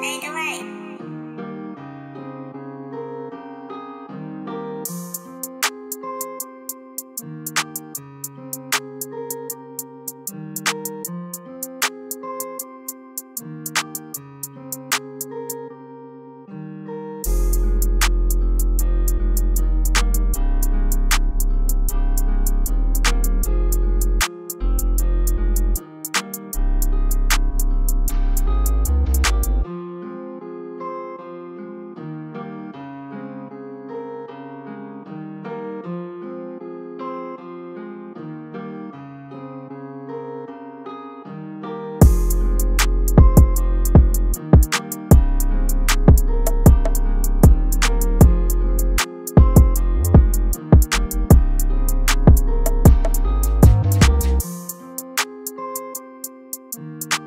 808 You